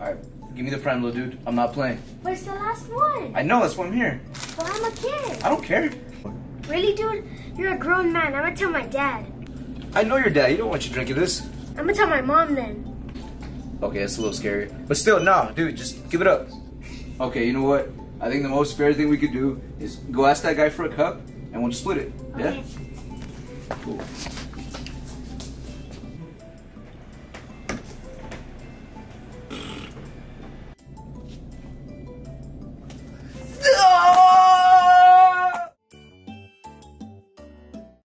Alright, give me the prime, little dude. I'm not playing. Where's the last one. I know, that's why I'm here. But I'm a kid. I don't care. Really, dude? You're a grown man. I'm gonna tell my dad. I know your dad. You don't want you drinking this. I'm gonna tell my mom then. Okay, that's a little scary. But still, nah, dude, just give it up. Okay, you know what? I think the most fair thing we could do is go ask that guy for a cup and we'll split it. Okay. Yeah? Cool.